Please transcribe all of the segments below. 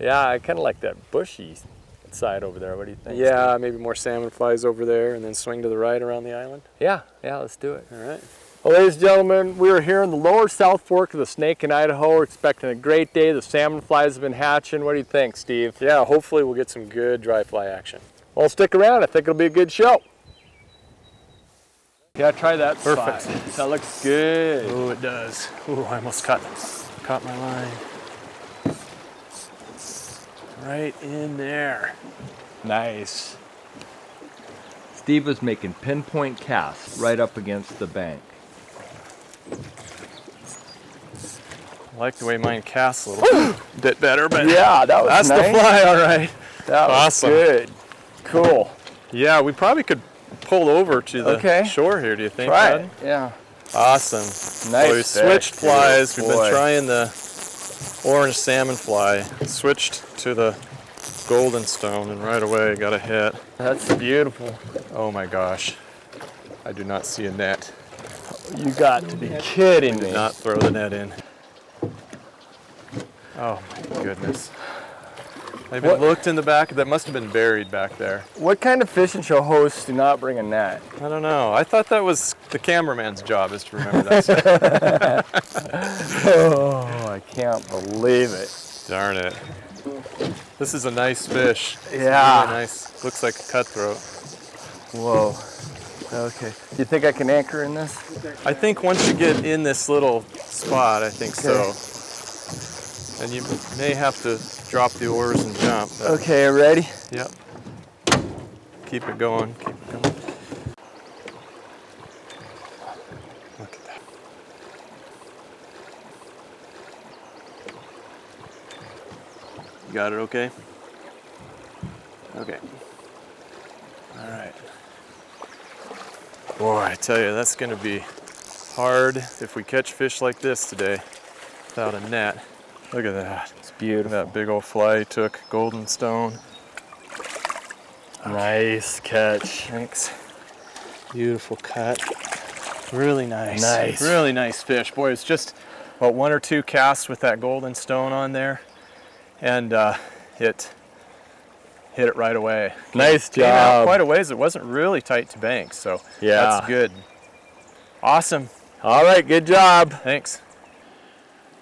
Yeah, I kind of like that bushy side over there. What do you think? Yeah, maybe more salmon flies over there and then swing to the right around the island. Yeah, yeah, let's do it. All right. Well, ladies and gentlemen, we are here in the lower South Fork of the Snake in Idaho. We're expecting a great day. The salmon flies have been hatching. What do you think, Steve? Yeah, hopefully we'll get some good dry fly action. Well, stick around. I think it'll be a good show. Yeah, try that Perfect. spot. That looks good. Oh, it does. Oh, I almost caught, caught my line. Right in there. Nice. Steve was making pinpoint casts right up against the bank. I like the way mine casts a little bit better, but Yeah, that was that's nice. the fly, all right. That was Awesome. good. Cool. Yeah, we probably could pull over to the Okay. shore here, do you think? Try Bud? it. Yeah. Awesome. Nice Well, we switched dude. flies. We've been trying the orange salmon fly. Switched to the golden stone and right away got a hit. That's beautiful. Oh my gosh. I do not see a net. You got to be kidding me. Did not throw the net in. Oh my goodness. I even What- looked in the back. That must have been buried back there. What kind of fishing show hosts do not bring a net? I don't know. I thought that was the cameraman's job is to remember that stuff. Oh, I can't believe it. Darn it. This is a nice fish. It's Yeah. Really nice. Looks like a cutthroat. Whoa. Okay. Do you think I can anchor in this? I think once you get in this little spot, I think so. And you may have to drop the oars and jump. Okay, ready? Yep. Keep it going. Keep it going. Look at that. You got it okay? Okay. All right. Boy, I tell you, that's going to be hard if we catch fish like this today without a net. Look at that. It's beautiful. That big old fly took, golden stone. Nice catch. Thanks. Beautiful cut. Really nice. Nice. Really nice fish. Boy, it's just about one or two casts with that golden stone on there, and uh, it hit it right away. Nice Came out job. quite a ways. It wasn't really tight to bank, so Yeah. that's good. Awesome. All right, good job. Thanks.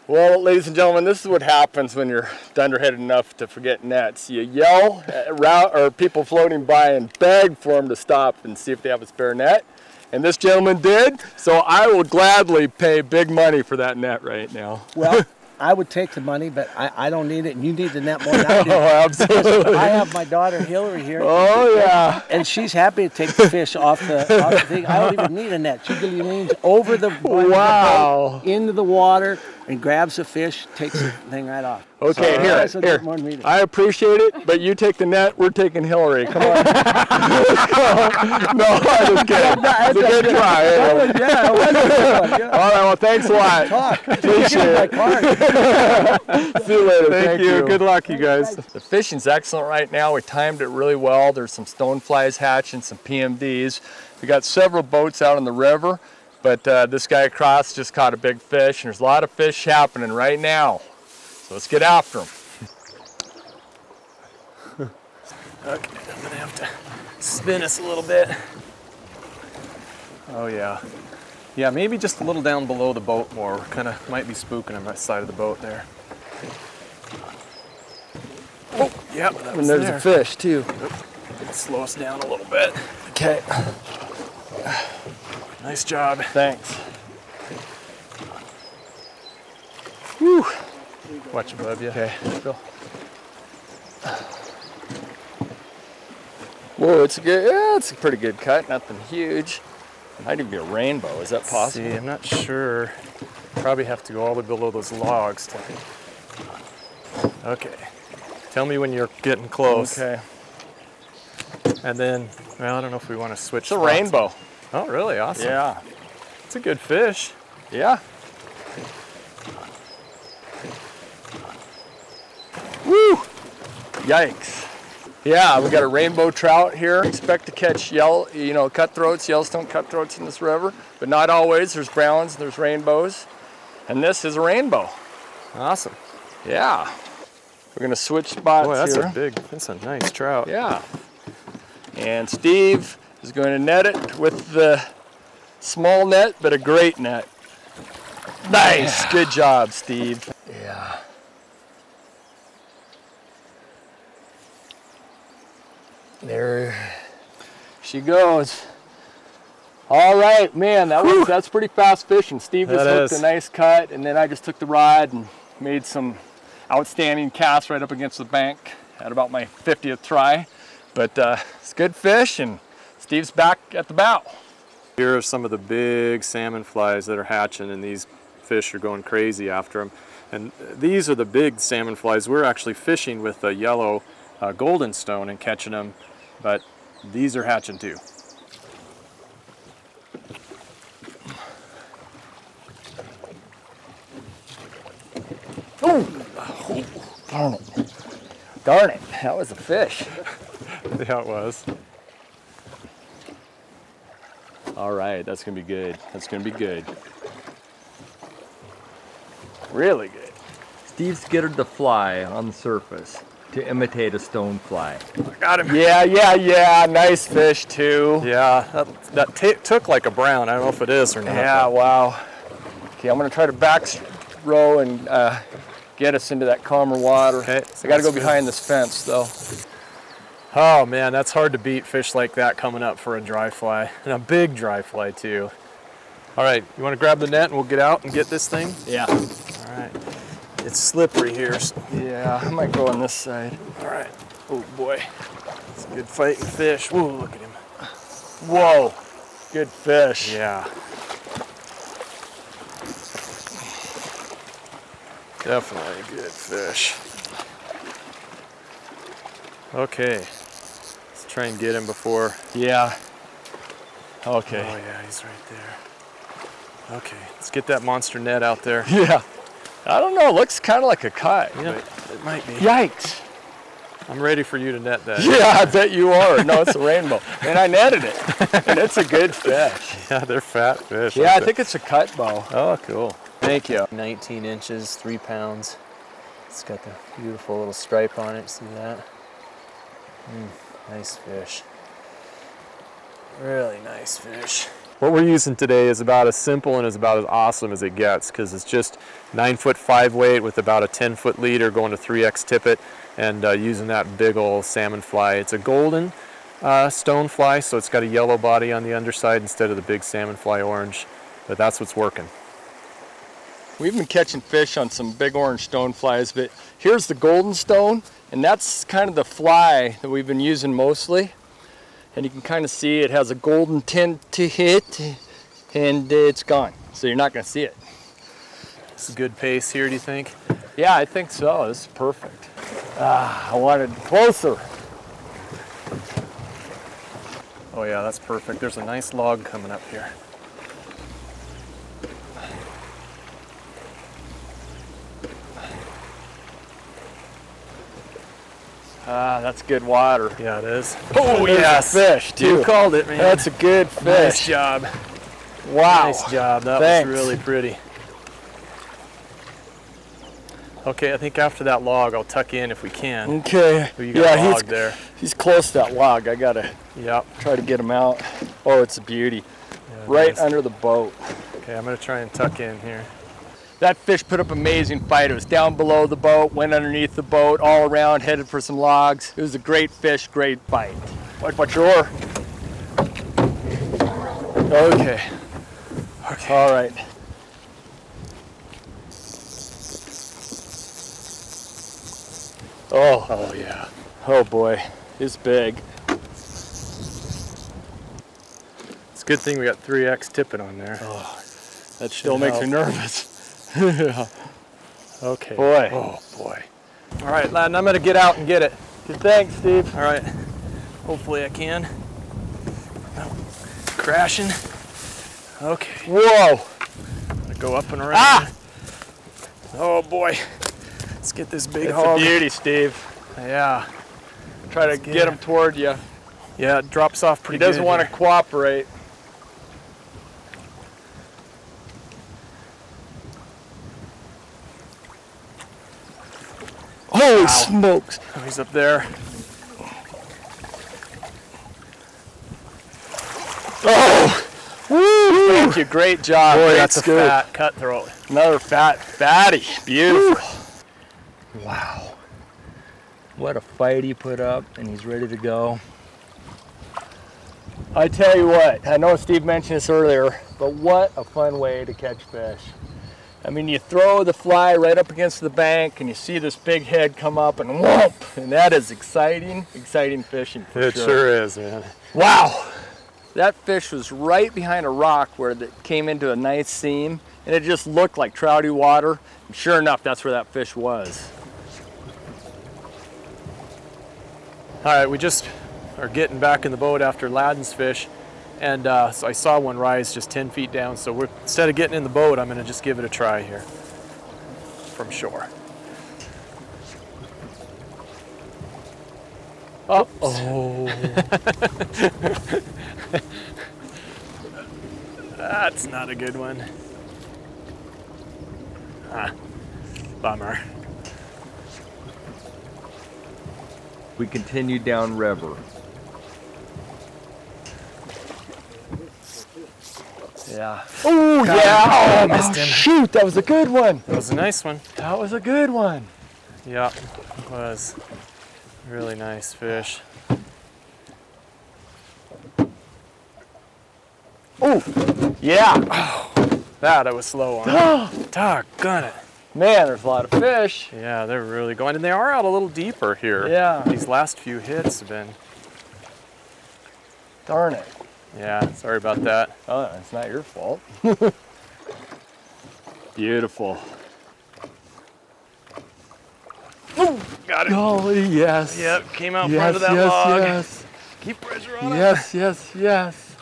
Well, ladies and gentlemen, this is what happens when you're dunderheaded enough to forget nets. You yell at route or people floating by and beg for them to stop and see if they have a spare net. And this gentleman did, so I will gladly pay big money for that net right now. Well, I would take the money, but I, I don't need it, and you need the net more than I do. Oh, absolutely. I have my daughter Hillary here, Oh, yeah. and she's happy to take the fish off the, off the thing. I don't even need a net. She leans over the, Wow. into the water and grabs the fish, takes the thing right off. Okay, So, here, that's a here. more than I appreciate it, but you take the net, we're taking Hillary. Come on. No, I'm just kidding. It's a good try. That eh? was- yeah, that was a good yeah. All right, well, thanks a lot. Talk. Appreciate it. card. See you later. Thank, you. Good luck, you guys. The fishing's excellent right now. We timed it really well. There's some stoneflies hatching, some PMDs. We got several boats out on the river, but uh, this guy across just caught a big fish, and there's a lot of fish happening right now. So let's get after them. Okay, I'm gonna have to spin us a little bit. Oh yeah. Yeah, maybe just a little down below the boat more. Kind of might be spooking on that side of the boat there. Oh, yeah, that was And there's there. a fish too. Slow us down a little bit. Okay, Nice job. thanks. Watch above you. Okay, Phil. Whoa, it's a good, yeah, it's a pretty good cut. Nothing huge. Might even be a rainbow. Is that possible? See, I'm not sure. Probably have to go all the way below those logs. To... Okay. Tell me when you're getting close. Okay. And then, well, I don't know if we want to switch. It's a rainbow. Oh, really? Awesome. Yeah. It's a good fish. Yeah. Woo! Yikes. Yeah, we got a rainbow trout here. Expect to catch yellow, you know, cutthroats, Yellowstone cutthroats in this river, but not always. There's browns, and there's rainbows, and this is a rainbow. Awesome. Yeah. We're gonna switch spots Boy, that's here. a big, that's a nice trout. Yeah. And Steve is going to net it with the small net, but a great net. Nice. Good job, Steve. Yeah. There she goes. All right, man, that was that's pretty fast fishing. Steve just That hooked is. a nice cut, and then I just took the rod and made some outstanding casts right up against the bank at about my 50th try. But uh, it's good fish, and Steve's back at the bow. Here are some of the big salmon flies that are hatching, and these fish are going crazy after them. And these are the big salmon flies. We're actually fishing with a yellow uh, golden stone and catching them, but these are hatching too. Oh Darn it. Darn it, that was a fish. Yeah, it was. All right, that's gonna be good. That's gonna be good. Really good. Steve skittered the fly on the surface to imitate a stone fly. Got him. Yeah, yeah, yeah. Nice fish too. Yeah, that, that ta took like a brown. I don't know if it is or not. Yeah, but- wow. Okay, I'm gonna try to back row and uh, get us into that calmer water. Okay, I gotta go good. behind this fence though. Oh man, that's hard to beat fish like that coming up for a dry fly. And a big dry fly too. All right, you want to grab the net and we'll get out and get this thing? Yeah. All right. It's slippery here. so- Yeah, I might go on this side. All right. Oh boy. It's a good fighting fish. Whoa, look at him. Whoa, good fish. Yeah. Definitely a good fish. Okay. Let's try and get him before. Yeah. Okay. Oh yeah, he's right there. Okay, let's get that monster net out there. Yeah. I don't know. It looks kind of like a cut. You know, it might be. Yikes. I'm ready for you to net that. Yeah, I bet you are. No, it's a rainbow. And I netted it. And it's a good fish. Yeah, they're fat fish. Yeah, I think it's a cut bow. Oh, cool. Thank you. 19 inches, three pounds. It's got the beautiful little stripe on it. See that? Mm, nice fish. Really nice fish. What we're using today is about as simple and is about as awesome as it gets because it's just nine foot five weight with about a 10 foot leader going to 3x tippet and uh, using that big old salmon fly. It's a golden uh, stone fly, so it's got a yellow body on the underside instead of the big salmon fly orange, but that's what's working. We've been catching fish on some big orange stone flies, but here's the golden stone, and that's kind of the fly that we've been using mostly. And you can kind of see it has a golden tint to it, and it's gone. So you're not going to see it. It's a good pace here, do you think? Yeah, I think so. This is perfect. Ah, I wanted closer. Oh yeah, that's perfect. There's a nice log coming up here. Ah, that's good water. Yeah, it is. Oh, There's yes. fish, too. You called it, man. That's a good nice fish. job. Wow. Nice job. That Thanks. was really pretty. Okay, I think after that log, I'll tuck in if we can. Okay. Oh, you got yeah, a log he's, there. he's close to that log. I gotta Yep. try to get him out. Oh, it's a beauty. Yeah, Right nice. under the boat. Okay, I'm gonna try and tuck in here. That fish put up amazing fight. It was down below the boat, went underneath the boat, all around, headed for some logs. It was a great fish, great fight. What about your? Okay. Okay. All right. Oh, Oh yeah. oh boy, it's big. It's a good thing we got 3x tippet on there. Oh, that still makes me nervous. Okay. Boy. Oh boy. All right, lad, I'm gonna get out and get it. Good thanks, Steve. All right. Hopefully I can. No. Crashing. Okay. Whoa. Gonna go up and around. Ah! Oh boy. Let's get this big It's a beauty, Steve. Yeah. Try to get him toward you. Yeah, it drops off pretty He doesn't want to cooperate. Holy smokes! Oh, he's up there. Oh, thank you. Great job. Boy, Great that's a scoop. fat cutthroat. Another fat fatty. Beautiful. Wow. What a fight he put up, and he's ready to go. I tell you what, I know Steve mentioned this earlier, but what a fun way to catch fish. I mean, you throw the fly right up against the bank and you see this big head come up and whoop, and that is exciting, exciting fishing It sure is, man. Wow! That fish was right behind a rock where it came into a nice seam and it just looked like trouty water. And sure enough, that's where that fish was. All right, we just are getting back in the boat after Ladin's fish, and uh, so I saw one rise just 10 feet down. So we're, instead of getting in the boat, I'm going to just give it a try here from shore. Oh, oh. That's not a good one. Ah, bummer. We continue down river. Yeah. Oh, yeah! Oh, missed him. Shoot, that was a good one. That was a nice one. That was a good one. Yeah, it was really nice fish. Oh, yeah. That I was slow on. Doggone it. Man, there's a lot of fish. Yeah, they're really going, and they are out a little deeper here. Yeah. These last few hits have been. Darn it. Yeah, sorry about that. Oh, it's not your fault. Beautiful. Got it. Golly, yes. Yep, came out Yes, front of that yes, log. yes. Keep pressure on it. Yes, yes, yes.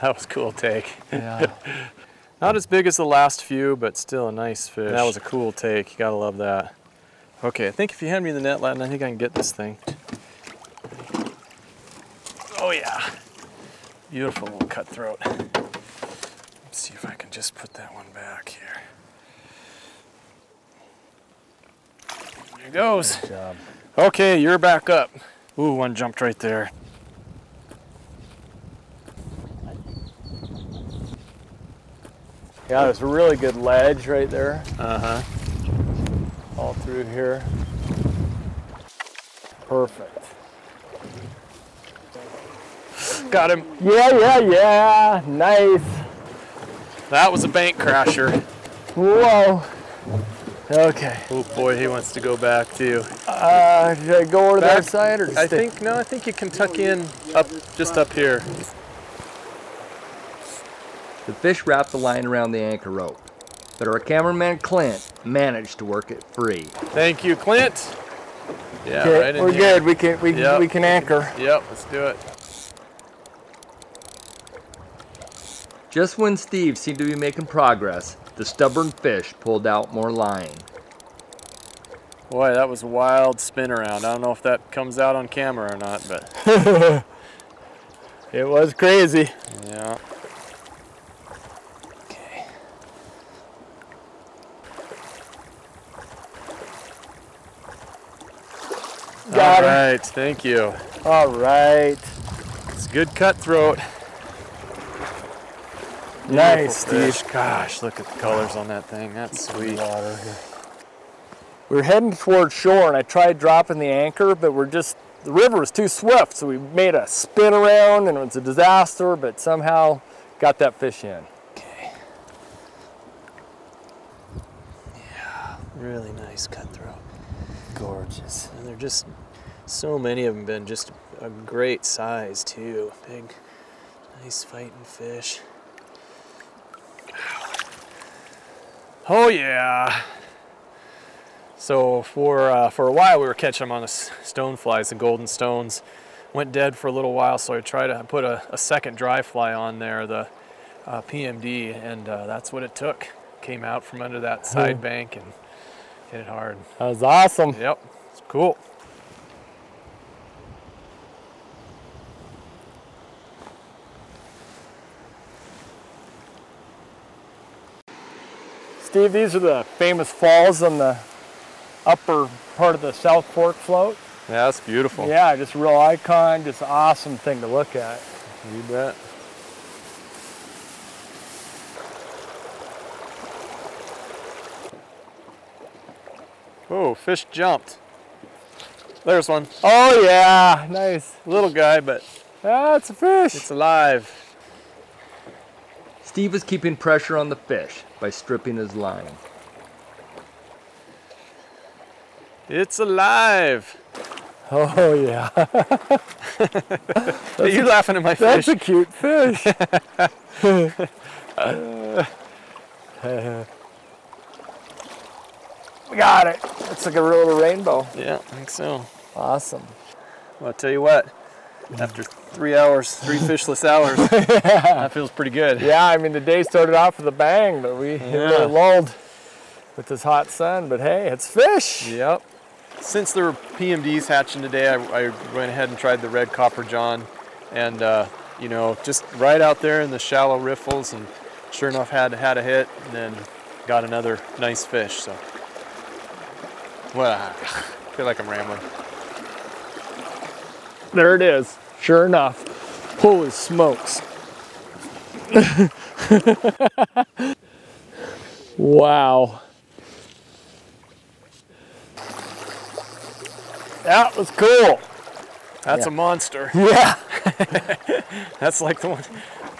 That was a cool take. Yeah. Not as big as the last few, but still a nice fish. Fish. That was a cool take. You gotta love that. Okay, I think if you hand me the net, Ladin, I think I can get this thing. Oh yeah. Beautiful little cutthroat. Let's see if I can just put that one back here. There it goes. Good job. Okay, you're back up. Ooh, one jumped right there. Yeah, there's a really good ledge right there, Uh-huh. all through here. Perfect. Got him. Yeah, yeah, yeah. Nice. That was a bank crasher. Whoa. Okay. Oh boy, he wants to go back too. Uh, should I go over to that side or I stay? think no, I think you can tuck in up just up here. The fish wrapped the line around the anchor rope, but our cameraman Clint managed to work it free. Thank you, Clint. Yeah, Okay, right in we're here. good. We can we Yep. we can anchor. Yep, let's do it. Just when Steve seemed to be making progress, the stubborn fish pulled out more line. Boy, that was a wild spin around. I don't know if that comes out on camera or not, but It was crazy. yeah. Okay. Got All him. right, thank you. All right. It's a good cutthroat. Nice, Beautiful Steve. fish. Gosh, look at the colors on that thing. That's sweet. Water here. We were heading toward shore, and I tried dropping the anchor, but we're just the river was too swift, so we made a spin around, and it was a disaster. But somehow got that fish in. Okay. Yeah, really nice cutthroat. Gorgeous. And they're just so many of them been just a great size too. Big, nice fighting fish. Oh yeah. So for uh, for a while we were catching them on the stone flies, the golden stones. Went dead for a little while, so I tried to put a, a second dry fly on there, the uh, PMD, and uh, that's what it took. Came out from under that side bank and hit it hard. That was awesome. Yep, it's cool. Steve, these are the famous falls on the upper part of the South Fork float. Yeah, that's beautiful. Yeah, just a real icon, just awesome thing to look at. You bet. Oh, fish jumped. There's one. Oh yeah, nice. Little guy, but That's a fish. it's alive. Steve is keeping pressure on the fish by stripping his line. It's alive. Oh yeah, Hey, you laughing at my fish. that's a cute fish. we got it. It's like a real little rainbow. yeah, I think so. Awesome. Well, I'll tell you what. After three hours, three fishless hours, that feels pretty good. Yeah, I mean the day started off with a bang, but we Yeah. really lulled with this hot sun. But hey, it's fish. Yep. Since there were PMDs hatching today, I, I went ahead and tried the red copper john, and uh, you know, just right out there in the shallow riffles, and sure enough, had had a hit, and then got another nice fish. So, well, I feel like I'm rambling. There it is. Sure enough. Holy smokes. wow. That was cool. That's Yeah. a monster. Yeah. That's like the one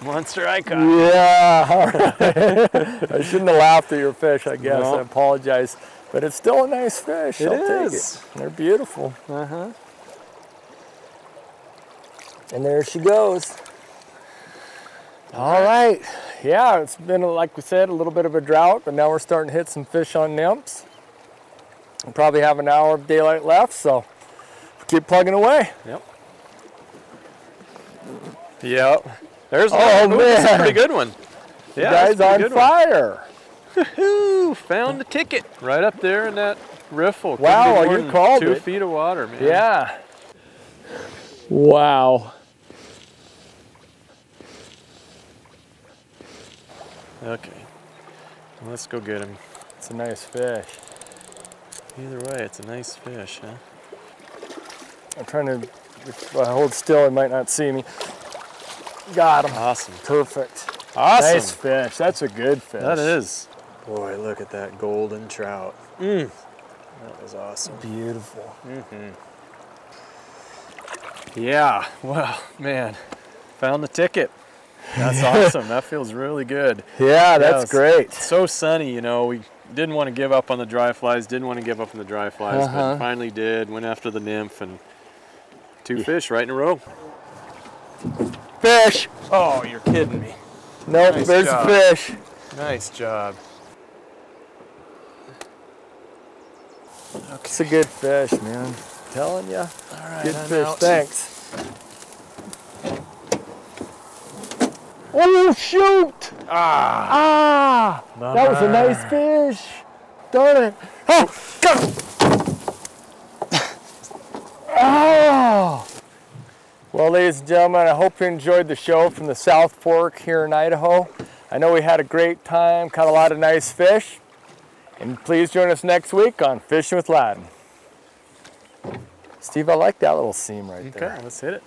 monster I caught. Yeah. right. I shouldn't have laughed at your fish, I guess. I apologize. But it's still a nice fish. It I'll is. take it. They're beautiful. Uh huh. And there she goes. All right. Yeah, it's been, like we said, a little bit of a drought, but now we're starting to hit some fish on nymphs. We probably have an hour of daylight left, so keep plugging away. Yep. Yep. There's Oh, one. Ooh, this a pretty good one. Yeah, Guys on pretty good one. fire. Found the ticket right up there in that riffle. Wow, be well, more you called two it. feet of water, man. Yeah. Wow. Okay. Let's go get him. It's a nice fish. Either way, it's a nice fish, huh? I'm trying to, if I hold still, he might not see me. Got him. Awesome. Perfect. Awesome. Nice fish. That's a good fish. That is. Boy, look at that golden trout. Mm. That was awesome. beautiful. Mm -hmm. Yeah. Well, man, found the ticket. That's awesome. That feels really good. Yeah, that's it's- great. So sunny, you know. We didn't want to give up on the dry flies. Didn't want to give up on the dry flies, Uh-huh. but finally did. Went after the nymph and two fish right in a row. Fish. Oh, you're kidding me. Nope, Nice there's job. a fish. Nice job. It's a good fish, man. telling you. All right, Good I'm fish. out. Thanks. Oh shoot! Ah! Ah! That was a nice fish. Darn it! Oh, go! Oh! Well, ladies and gentlemen, I hope you enjoyed the show from the South Fork here in Idaho. I know we had a great time, caught a lot of nice fish. And please join us next week on Fishing with Ladin. Steve, I like that little seam right there. Okay, let's hit it.